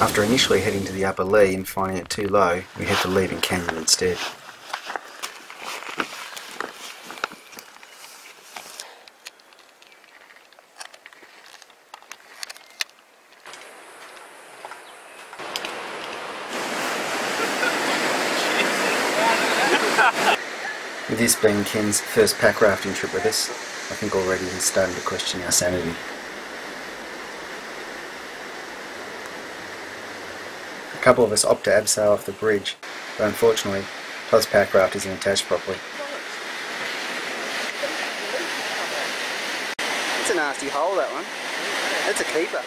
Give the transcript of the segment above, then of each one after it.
After initially heading to the upper Lee and finding it too low, we head to Leven Canyon instead. With this being Ken's first pack rafting trip with us, I think already he's starting to question our sanity. A couple of us opt to abseil off the bridge, but unfortunately, Todd's pack raft isn't attached properly. It's a nasty hole, that one. That's a keeper.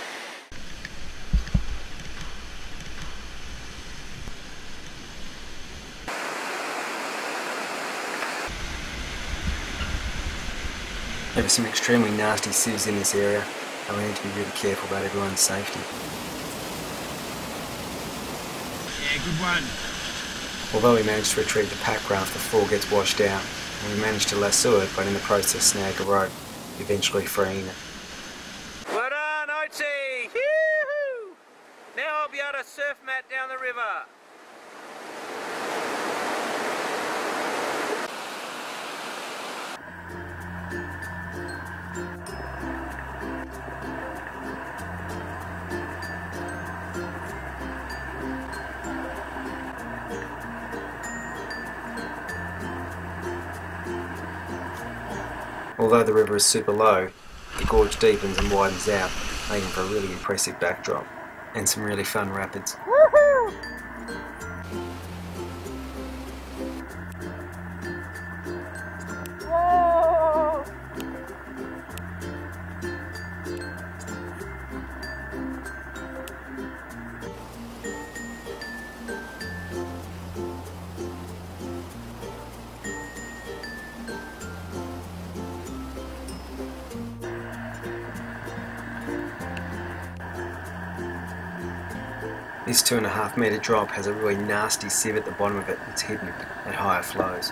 There are some extremely nasty sieves in this area, and we need to be really careful about everyone's safety. Good one. Although we managed to retrieve the pack raft, the fall gets washed out, and we managed to lasso it, but in the process snag a rope, eventually freeing it. Although the river is super low, the gorge deepens and widens out, making for a really impressive backdrop, and some really fun rapids. This two and a half metre drop has a really nasty sieve at the bottom of it that's hidden at higher flows.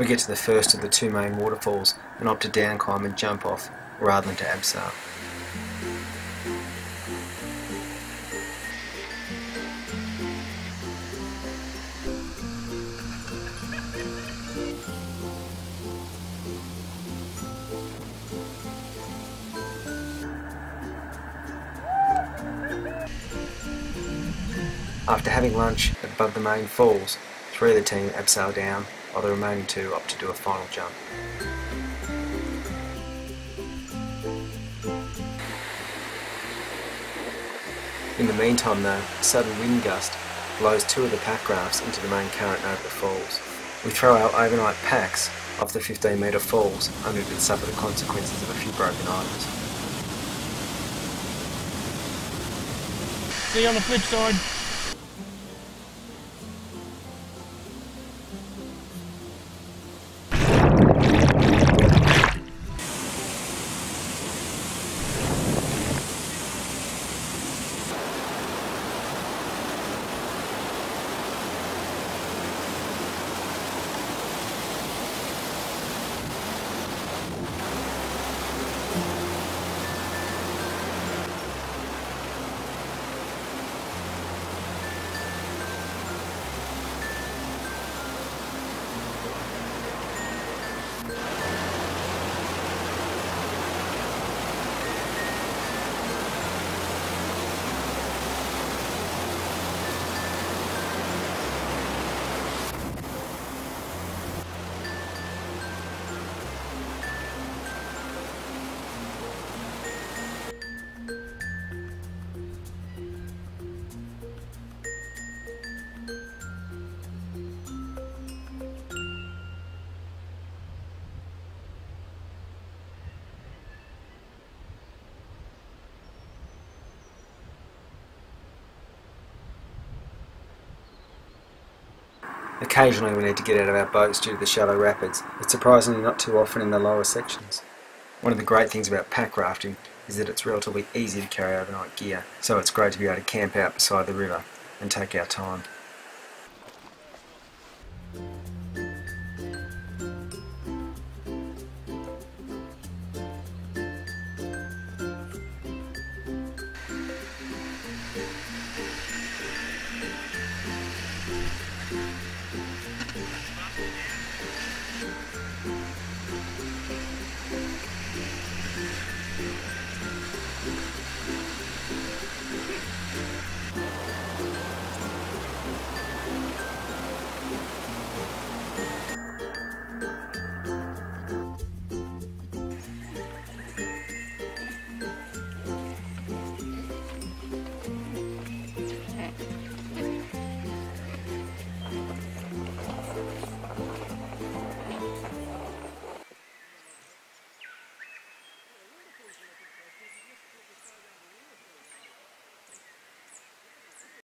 We get to the first of the two main waterfalls and opt to down climb and jump off rather than to abseil. After having lunch above the main falls, three of the team abseil down while the remaining two opt to do a final jump. In the meantime though, a sudden wind gust blows two of the pack rafts into the main current over the falls. We throw our overnight packs off the 15 metre falls, only to suffer the consequences of a few broken items. See you on the flip side. Occasionally we need to get out of our boats due to the shallow rapids, but surprisingly not too often in the lower sections. One of the great things about pack rafting is that it's relatively easy to carry overnight gear, so it's great to be able to camp out beside the river and take our time.